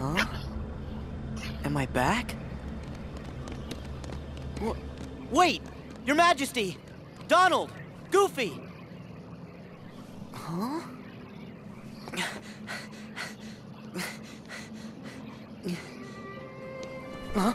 Huh? Am I back? W wait! Your Majesty! Donald! Goofy! Huh? Huh?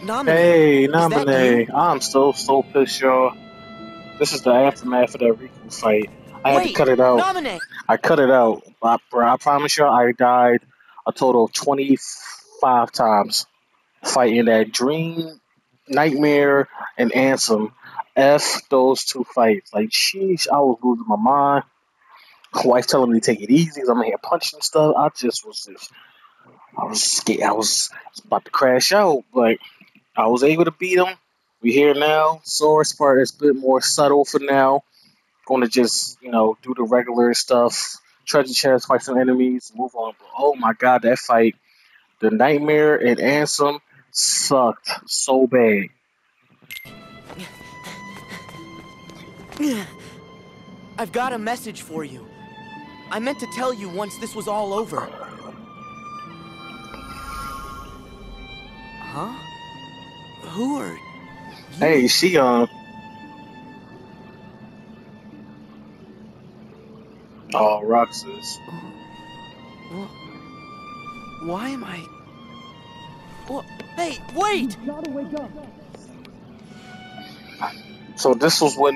Naminé, Hey, is that Naminé. you? I'm so, so pissed, y'all. This is the aftermath of that Riku fight. I had to cut it out. I cut it out. I, bro, I promise y'all, I died a total of 25 times fighting that Dream, Nightmare, and Ansem. F those two fights. Like, sheesh, I was losing my mind. Wife telling me to take it easy I'm in here punching stuff. I just was just, I was scared. I was about to crash out, but I was able to beat him. We here now. Source part is a bit more subtle for now. Going to just, you know, do the regular stuff. Treasure chest, fight some enemies, move on. But oh my god, that fight. The Nightmare and Ansem sucked so bad. I've got a message for you. I meant to tell you once this was all over. Huh? Who are... you? Hey, she um. Oh, Roxas. Wh- Why am I... Wha- Hey, wait! So this was when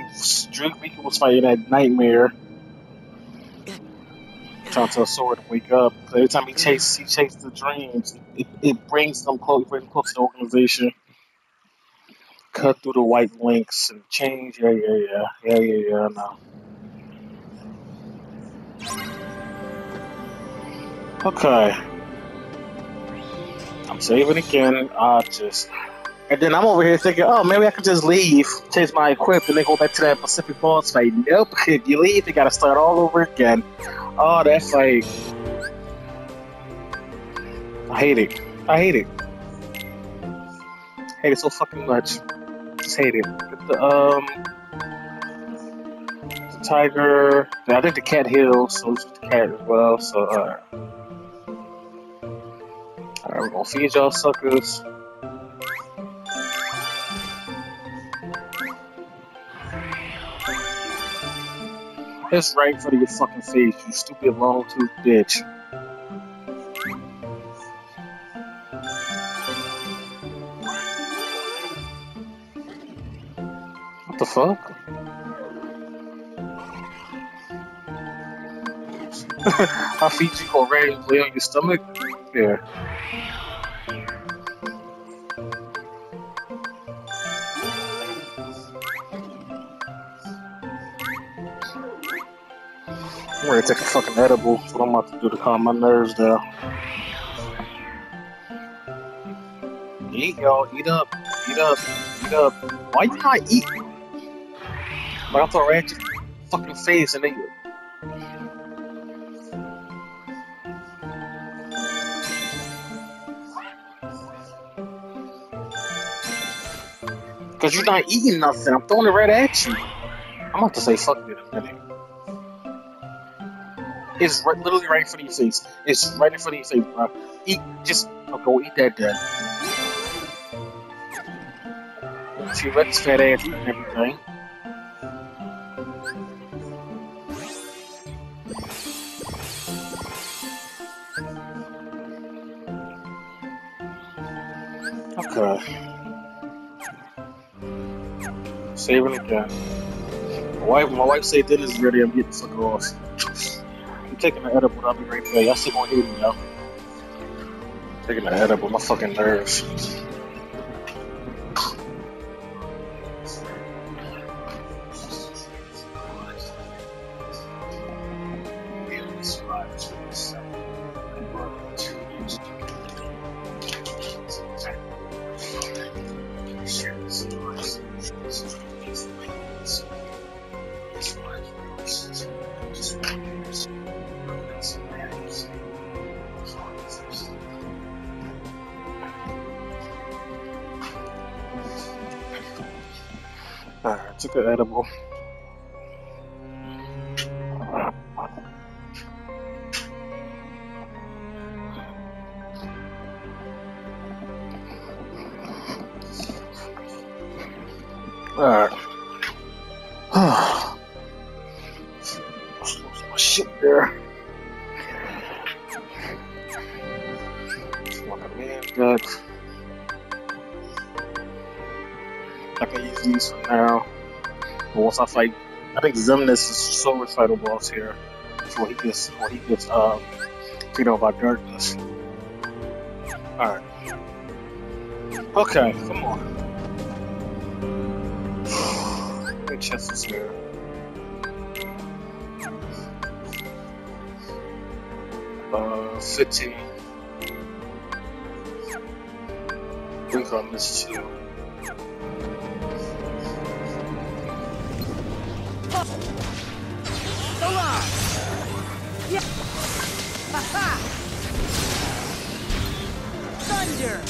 Drake Riku was fighting that Nightmare. Trying to tell Sora to wake up. 'Cause Every time he chases, he chases the dreams. It, it brings them close, brings them close to the organization. Cut through the white links and change. Yeah, yeah, yeah, yeah, yeah, yeah. I Okay. I'm saving again. I just. And then I'm over here thinking, oh, maybe I could just leave, change my equip, and then go back to that Pacific boss fight. Nope. If you leave, you gotta start all over again. Oh, that fight. I hate it. I hate it. hate it so fucking much. Just hate it. The, um. Tiger. I think the cat heals, so it's the cat as well, so, uh, alright. Alright, we're gonna feed y'all suckers. It's right in front of your fucking face, you stupid long tooth bitch. What the fuck? My feet you go lay on your stomach? Yeah. I'm ready to take a fucking edible. That's what I'm about to do to calm my nerves down. Eat, y'all. Eat up. Eat up. Eat up. Why you not eat? Like I thought right at your fucking face and then you. Cause you're not eating nothing. I'm throwing it right at you. I'm about to say fuck you in a minute. It's right, literally right in front of your face. It's right in front of your face, bro. Eat, just oh, go eat that then. See, let this fat ass eating everything. Okay. Saving again. My wife, my wife said dinner's ready. I'm getting the fuck off. I'm taking the edible. I'll be right back. Y'all still gonna hear me, yo. Taking the edible. My fucking nerves. Alright, took an edible. Alright. Shit there. Once I fight, I think Xemnas is so recital boss here. Before he gets, before he gets, um, beat up by darkness. Alright. Okay, come on. My chest is here. Uh, 15. I think I missed two. Thunder!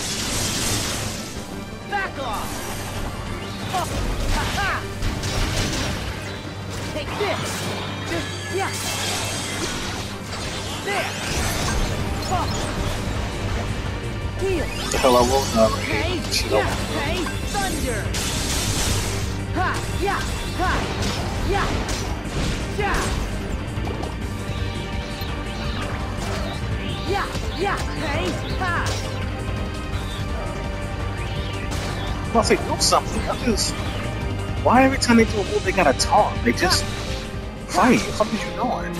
Back off! Oh! Take this! Yeah! Oh. Hell I won't uh! Yeah! Thunder! Yeah! Yeah! Yeah! Yeah! Hey! Ha! Well, if they do something, I just. Why every time they do a move, they gotta talk? They just fight. What the fuck you doing?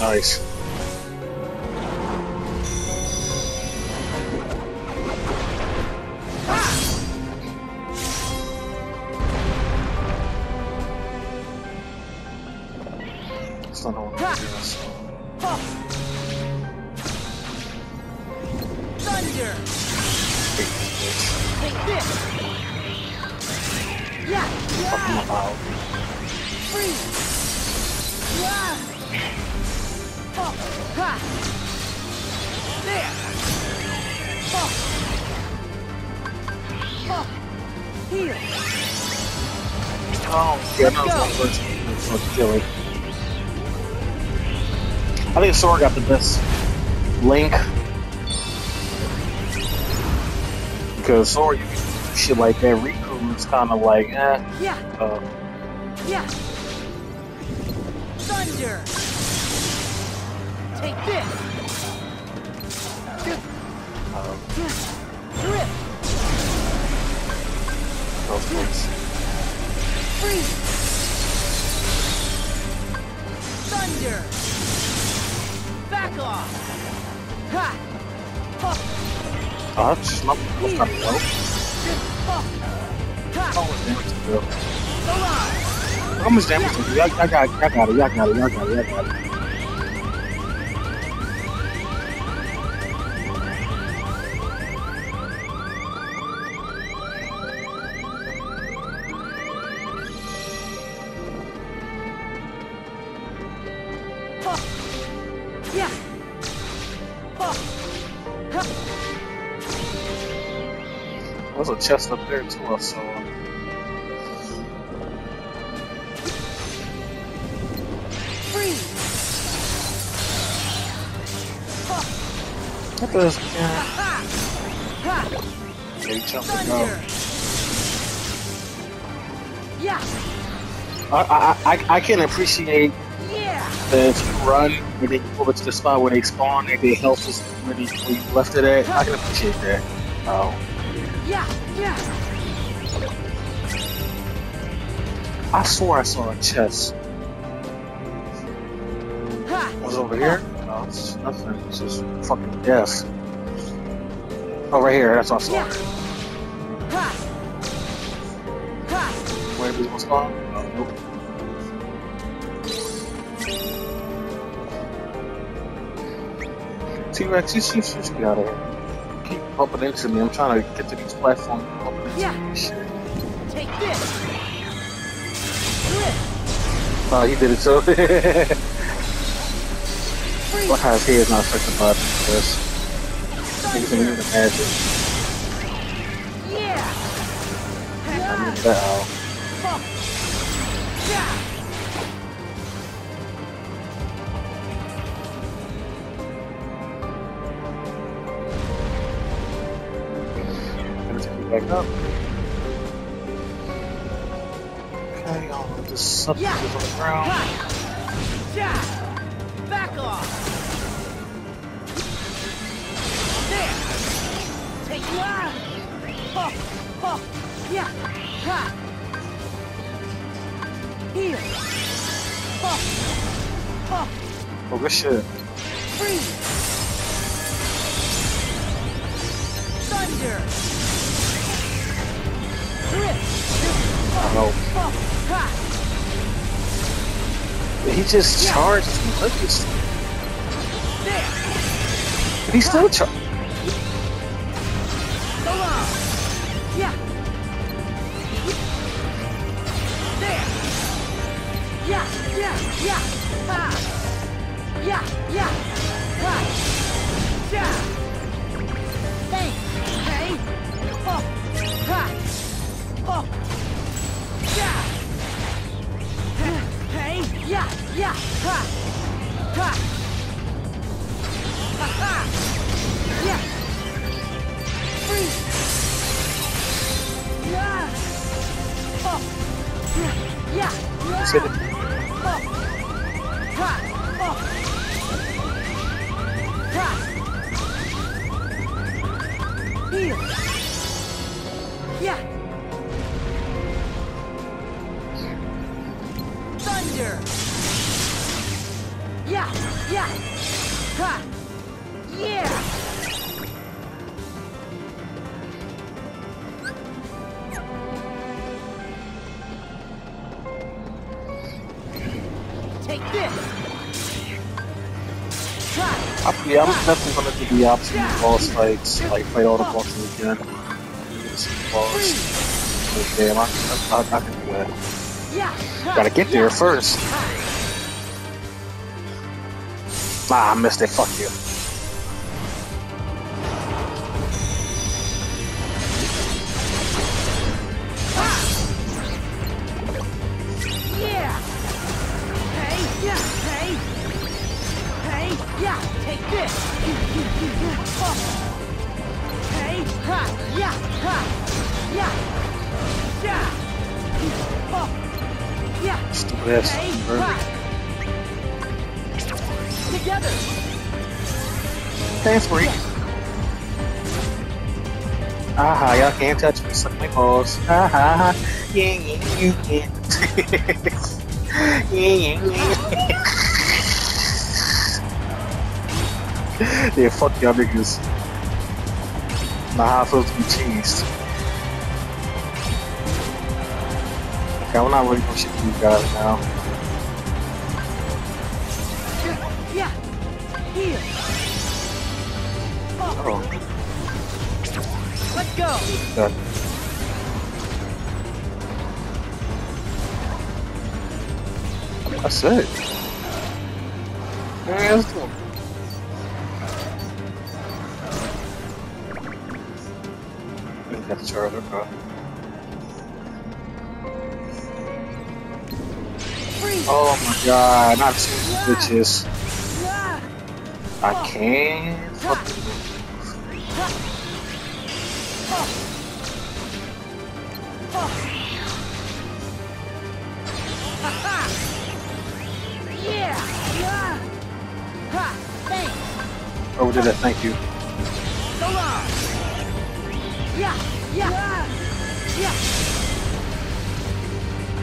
Nice. Still don't want to do. Ha! Thunder! Take this! Yeah! Fuck Yeah! about. Freeze! Yeah! Oh, ha! There! Oh! Oh! Heal! Oh, yeah, no, it's one person. It's fucking killing. I think Sora got the best link. Because Sora, you can do shit like that. Riku is kind of like, eh. Yeah! Uh, Yeah! Thunder! Take this! Drip! those things. Freeze! Thunder! Back off! Ha! Oh, that's not that's kind of low. How much damage to do? How much damage to do? Y'all, y'all got, got it, y'all got it, y'all got it, y'all got it. A chest up there too, I saw. What the! Ha! They jumped Thunder! Yeah! I, I, I, I can appreciate Yeah! that if you run and then you go to the spot where they spawn and their health is they, where you left it at. I can appreciate that. Oh. Yeah! Yeah! I swore I saw a chest. Was over here? No, it's nothing. It's just fucking death. Oh, right here. That's what I saw. Where did we spawn? Oh, nope. T-Rex, you should get out of here. Bumping into me. I'm trying to get to these platforms. Into Yeah. Take this! Oh, he did it too. Freeze! Look how his head's not affected by this. Niggas ain't even imagine. Yeah! I mean, that out. Yeah! Back up. Okay, um, just something Yeah. is on the ground. Ha! Yeah! Back off! There! Take you out! Oh! Oh! Yeah! Ha! Here! Oh! Oh! Oh, good shit. Freeze! Thunder! He just charged. Look at this. There! He still charged. Go on! Yeah! There! Yeah! Yeah! Yeah! Ah! Yeah! Yeah! Right! Yeah! Bang! Bang! Oh! Right! Oh! Yeah! Yeah! Yeah! Ha! Ha! Ha! Ha! Yeah! Freeze! Yeah! Oh! Yeah! Yeah! Just hit it. Oh! Ha! Oh! Ha! Heal! Yeah! Yeah, I'm definitely gonna do the of boss fights, like fight all the bosses again. Just boss. Damn, I, I, I, I can do that. Gotta get there first. Ah, I missed it. Fuck you. This! Hey! Ha! Yeah! Ha! Yeah! Yeah! Oh. Yeah! Hey! bird. Ha! Together! Thanks, freak. Aha, y'all can't touch me, suck my balls. Aha, yeah, yeah, yeah, yeah. yeah, yeah, yeah. Yeah, fuck y'all niggas. Not how I'm supposed to be cheesed. Okay, I'm not really gonna shit these guys now. Yeah! Here! Oh, let's go! God. That's it. Yeah, let's go. Got the Charlie. Freeze! Oh my god, not two bitches. Yeah! I can't fucking Yeah! Yeah! Ha! Thanks! Oh, overdid it, thank you. Yeah! Yeah!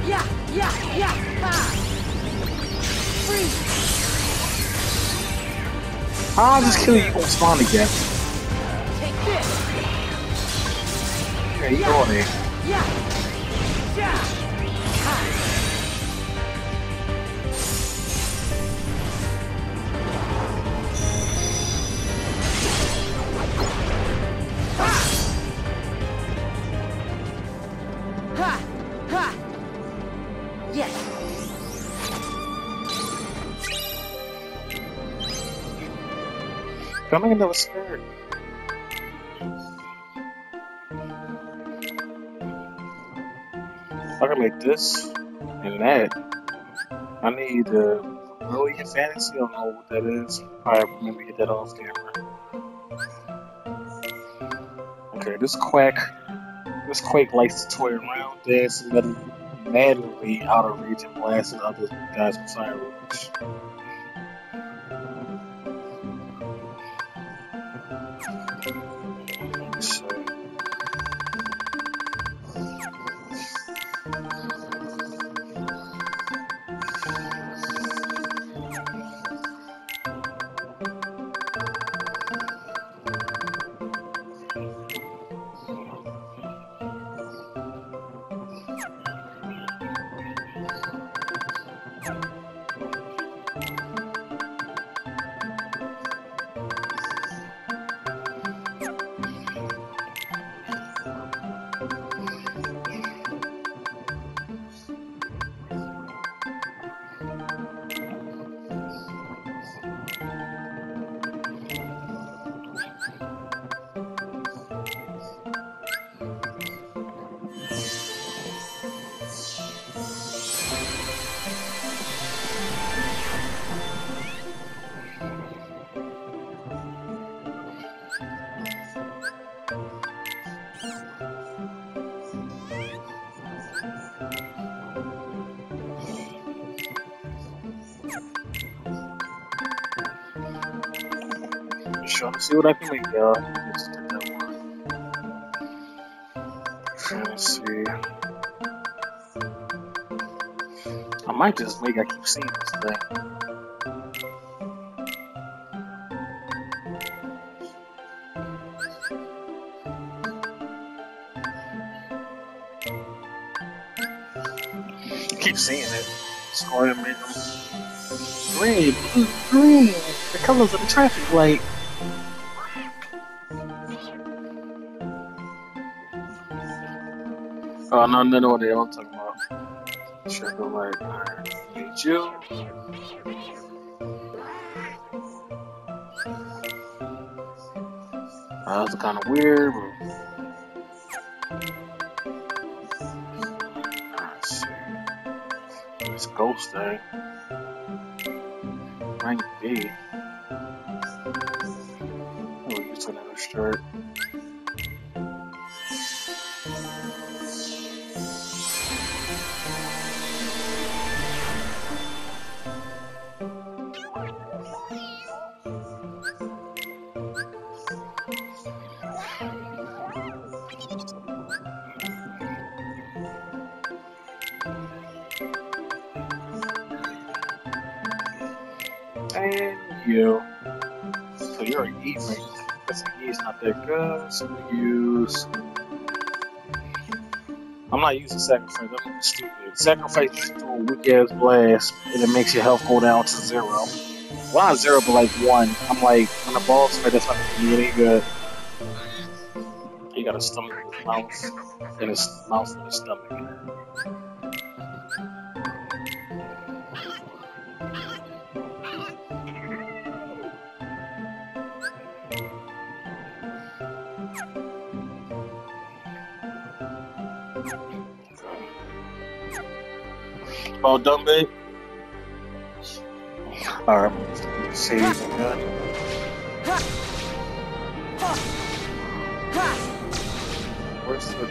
Yeah! Yeah! Yeah! Yeah! Freeze! I'll just kill you, you won't spawn again. Take this! Yeah, you go on. Yeah! Yeah! Coming into a skirt. I can make this and that. I need uh, Brilliant Fantasy. I don't know what that is. Alright, let me get that off camera. Okay, this quack This Quake likes to toy around, dance madly out of reach and blasting other guys with fireworks. See what I can make, y'all. Let's see. I might just make. I keep seeing this thing. keep seeing it. Scoring make them green, blue, green. The colors of the traffic light. Oh, no, no, no, they I'm talking about. Sure, go like, alright, you. Uh, that's kind of weird, but... Let's see. This ghost thing. Rank B. Oh, just another shirt. So we use. I'm not using sacrifice, I'm stupid. Sacrifice is do a weak ass blast and it makes your health go down to zero. Well, not zero, but like one. I'm like, when the ball's fight, that's not gonna be any good. You got a stomach mouth, and a mouth with a stomach. All done, babe? Alright, save and gun. Where's the...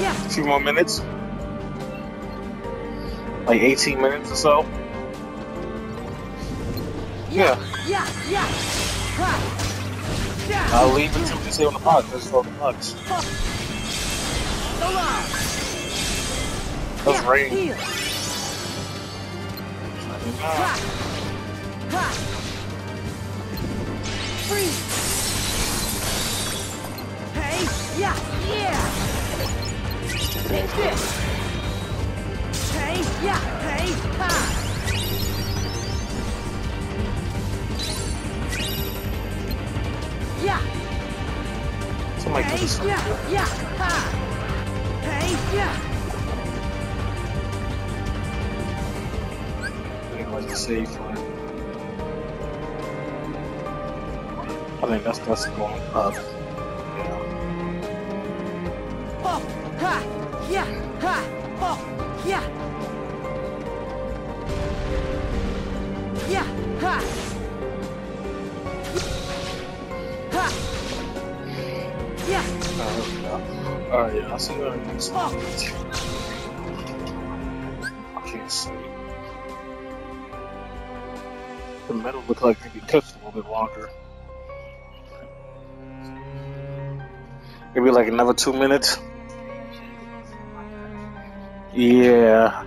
Yeah. Few more minutes? Like 18 minutes or so? Yeah. Yeah. Yeah. Ha. I'll leave it to what you on the pod. Let's throw the. Allow. That's Yeah. rain. Here. Ha. Ha. Freeze. Hey. Yeah. Yeah. Take this. Hey. Yeah. Hey. Ha. Yeah. Somebody Hey. Yeah. Yeah. Ha. Hey. Yeah. Like the safe one. I think that's that's going up. Yeah. Oh, ha, yeah, ha, Oh. Yeah, Alright, yeah, I see what I see. Oh, I can't see. The metal look like maybe took a little bit longer. Maybe like another two minutes. Yeah.